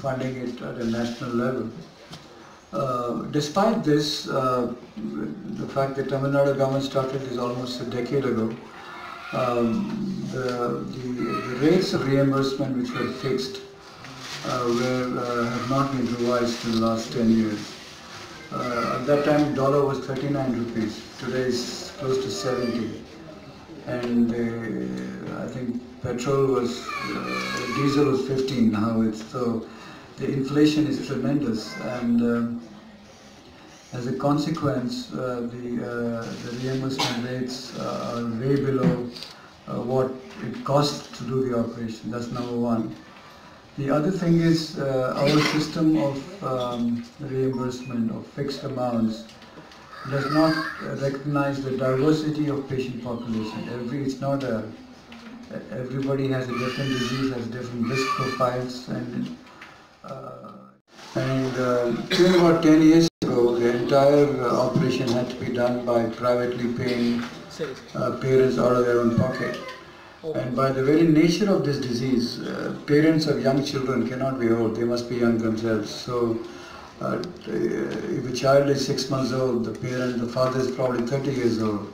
funding it at a national level. Uh, despite this, uh, the fact that Tamil Nadu government started is almost a decade ago, um, the, the, the rates of reimbursement which were fixed uh, were, uh, have not been revised in the last 10 years. Uh, at that time, dollar was 39 rupees. Today is close to 70. And uh, I think petrol was, diesel was 15 now. It's so the inflation is tremendous, and um, as a consequence, uh, the uh, the reimbursement rates uh, are way below uh, what it costs to do the operation. That's number one. The other thing is uh, our system of um, reimbursement of fixed amounts does not recognize the diversity of patient population. Every it's not a everybody has a different disease, has different risk profiles, and and uh, till about 10 years ago, the entire uh, operation had to be done by privately paying uh, parents out of their own pocket. And by the very nature of this disease, uh, parents of young children cannot be old, they must be young themselves. So uh, if a child is six months old, the parent, the father is probably 30 years old.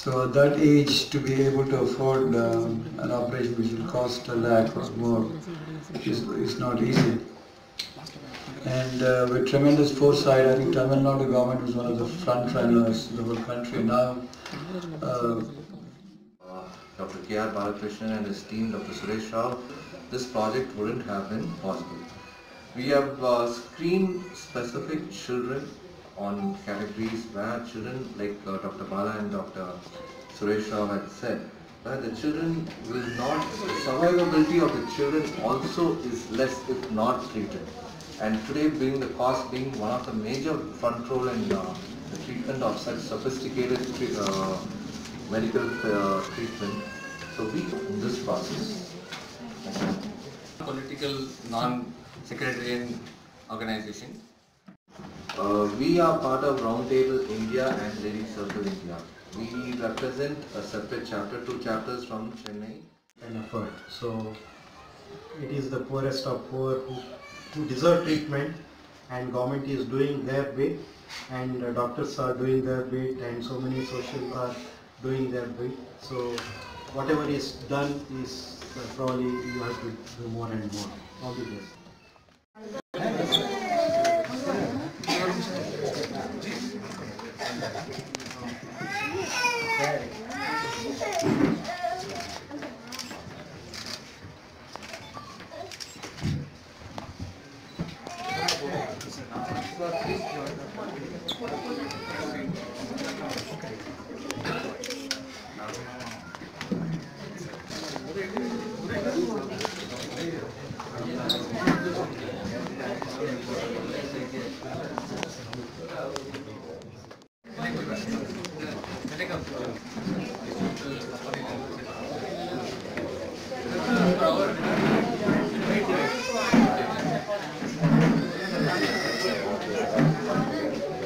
So at that age, to be able to afford um, an operation which will cost a lakh or more is, is not easy. And uh, with tremendous foresight, I think Tamil Nadu government was one of the front runners in the whole country. Now, uh, Dr. K.R. Balakrishnan and his team, Dr. Suresh Rao, this project wouldn't have been possible. We have uh, screened specific children on categories where children like uh, Dr. Bala and Dr. Suresh Rao had said, where the children will not, the survivability of the children also is less if not treated. And today being the cost being one of the major front role in uh, the treatment of such sophisticated uh, medical uh, treatment. So we in this process. political non-secretarian organization. Uh, we are part of Roundtable India and Lady Circle India. We represent a separate chapter, two chapters from Chennai. And effort. So it is the poorest of poor who, who deserve treatment and government is doing their bit and uh, doctors are doing their bit and so many social are doing their bit. So whatever is done is uh, probably you have to do more and more. All the best. To fund uh,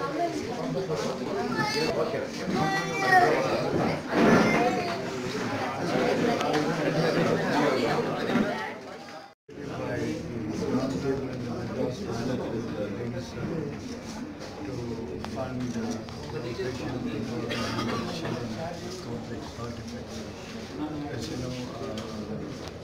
operation for children with complex heart defects. As you know, uh,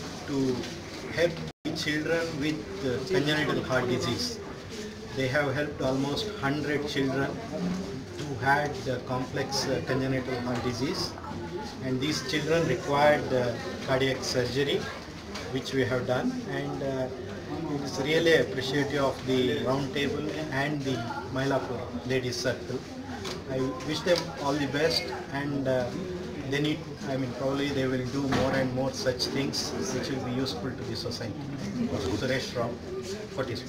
to help children with uh, congenital heart disease. They have helped almost 100 children who had uh, complex uh, congenital heart disease and these children required uh, cardiac surgery which we have done and uh, it is really appreciative of the round table and the Mylapore Ladies Circle. I wish them all the best and uh, They need, I mean, probably they will do more and more such things which will be useful to the society. Suresh Rao, Fortis.